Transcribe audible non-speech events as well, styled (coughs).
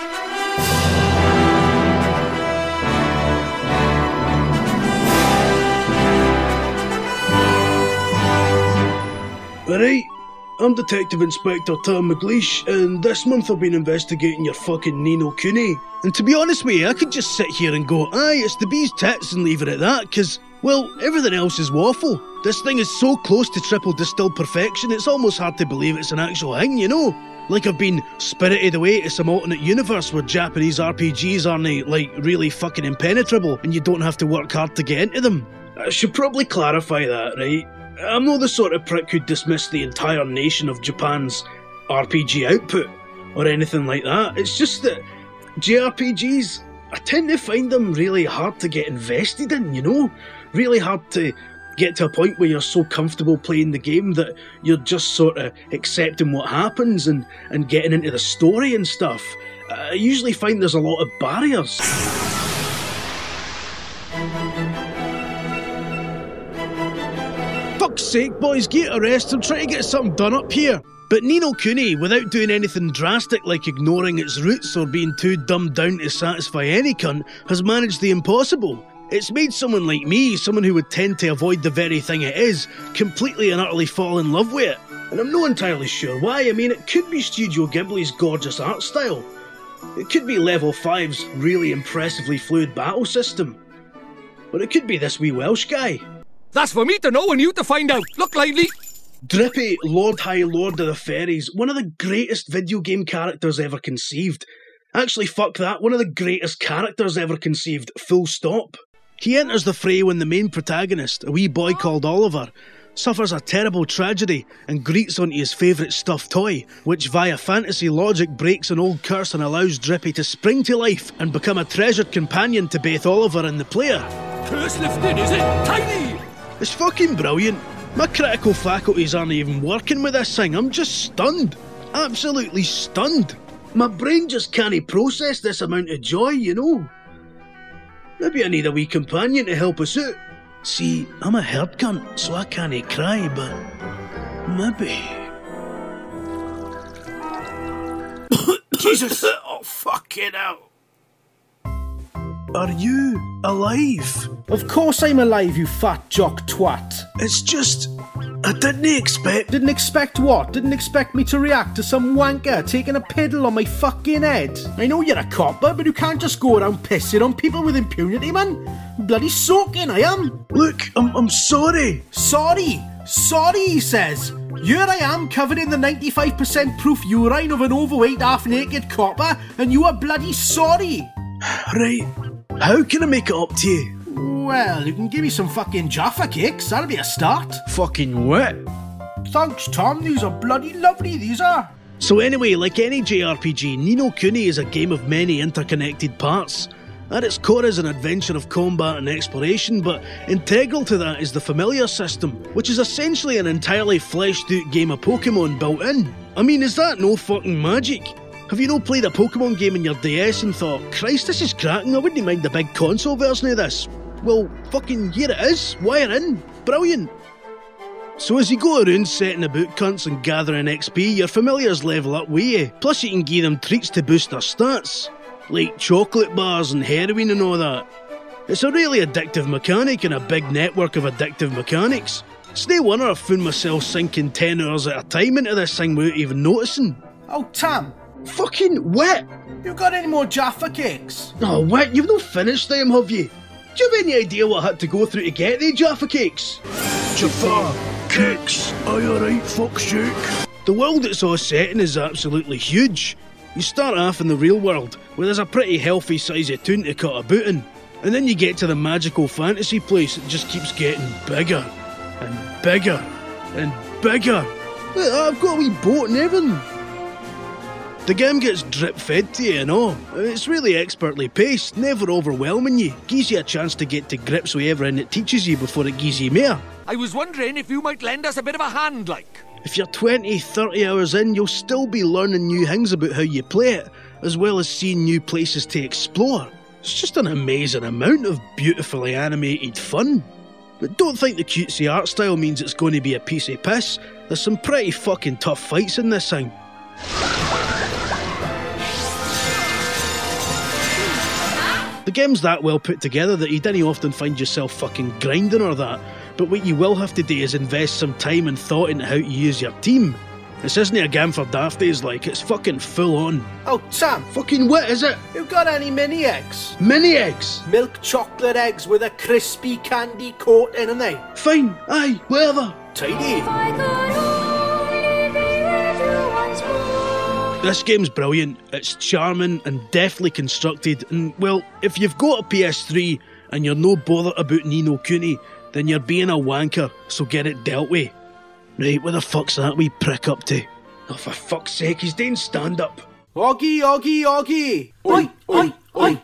Alright, I'm Detective Inspector Tam McGleish, and this month I've been investigating your fucking Ni no Kuni. And to be honest with you, I could just sit here and go, aye, it's the bee's tits and leave it at that, because, well, everything else is waffle. This thing is so close to triple distilled perfection, it's almost hard to believe it's an actual thing, you know? Like I've been spirited away to some alternate universe where Japanese RPGs aren't, eh, like, really fucking impenetrable, and you don't have to work hard to get into them. I should probably clarify that, right? I'm not the sort of prick who'd dismiss the entire nation of Japan's RPG output or anything like that. It's just that JRPGs, I tend to find them really hard to get invested in, you know? Really hard to get to a point where you're so comfortable playing the game that you're just sort of accepting what happens and, and getting into the story and stuff. Uh, I usually find there's a lot of barriers. fuck's sake, boys, get a rest. I'm trying to get something done up here. But Ni no Kuni, without doing anything drastic like ignoring its roots or being too dumbed down to satisfy any cunt, has managed the impossible. It's made someone like me, someone who would tend to avoid the very thing it is, completely and utterly fall in love with it. And I'm not entirely sure why. I mean, it could be Studio Ghibli's gorgeous art style. It could be Level 5's really impressively fluid battle system. But it could be this wee Welsh guy. That's for me to know and you to find out. Look lively. Drippy, Lord High Lord of the Fairies, one of the greatest video game characters ever conceived. Actually, fuck that, one of the greatest characters ever conceived, full stop. He enters the fray when the main protagonist, a wee boy called Oliver, suffers a terrible tragedy and greets onto his favourite stuffed toy, which via fantasy logic breaks an old curse and allows Drippy to spring to life and become a treasured companion to both Oliver and the player. Curse lifted, is it? Tiny! It's fucking brilliant. My critical faculties aren't even working with this thing. I'm just stunned. Absolutely stunned. My brain just can't process this amount of joy, you know. Maybe I need a wee companion to help us out. See, I'm a herd cunt, so I can't cry, but maybe. Jesus! (coughs) oh, fucking hell. Are you alive? Of course I'm alive, you fat jock twat. It's just. I didn't expect. Didn't expect what? Didn't expect me to react to some wanker taking a piddle on my fucking head. I know you're a copper, but you can't just go around pissing on people with impunity, man. Bloody soaking, I am. Look, I'm, I'm sorry. Sorry. Sorry, he says. Here I am covered in the 95% proof urine of an overweight half naked copper, and you are bloody sorry. Right. How can I make it up to you? Well, you can give me some fucking Jaffa cakes, that'll be a start. Fucking what? Thanks, Tam, these are bloody lovely, these are. So, anyway, like any JRPG, Ni no Kuni is a game of many interconnected parts. At its core is an adventure of combat and exploration, but integral to that is the familiar system, which is essentially an entirely fleshed out game of Pokemon built in. I mean, is that no fucking magic? Have you not played a Pokemon game in your DS and thought, Christ, this is cracking, I wouldn't mind the big console version of this? Well, fucking here it is, wire in, brilliant. So as you go around setting about cunts and gathering XP, your familiars level up with you, plus you can give them treats to boost their stats, like chocolate bars and heroin and all that. It's a really addictive mechanic and a big network of addictive mechanics. It's no wonder I've found myself sinking 10 hours at a time into this thing without even noticing. Oh, Tam! Fucking wet! you got any more Jaffa cakes? Oh, what? You've not finished them, have you? Do you have any idea what I had to go through to get the Jaffa cakes? Jaffa cakes, are you alright, fuck's sake? The world it's all set in is absolutely huge. You start off in the real world, where there's a pretty healthy size of toon to cut a boot in, and then you get to the magical fantasy place that just keeps getting bigger, and bigger, and bigger. Look, I've got a wee boat and everything. The game gets drip fed to you and all. It's really expertly paced, never overwhelming you. Gives you a chance to get to grips with everything it teaches you before it gives you more. I was wondering if you might lend us a bit of a hand, like. If you're 20, 30 hours in, you'll still be learning new things about how you play it, as well as seeing new places to explore. It's just an amazing amount of beautifully animated fun. But don't think the cutesy art style means it's going to be a piece of piss. There's some pretty fucking tough fights in this thing. The game's that well put together that you didn't often find yourself fucking grinding or that, but what you will have to do is invest some time and thought into how to use your team. This isn't a game for dafties, like, it's fucking full on. Oh, Tam, Fucking what is it? you got any mini eggs? Mini eggs? Milk chocolate eggs with a crispy candy coating in they. Fine, aye, whatever. Tidy. This game's brilliant. It's charming and deftly constructed. And, well, if you've got a PS3 and you're no bother about Ni no Kuni, then you're being a wanker, so get it dealt with. Right, what the fuck's that wee prick up to? Oh, for fuck's sake, he's doing stand up. Oggy, oggy, oggy. Oi, oi, oi.